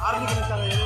아기 괜찮아요.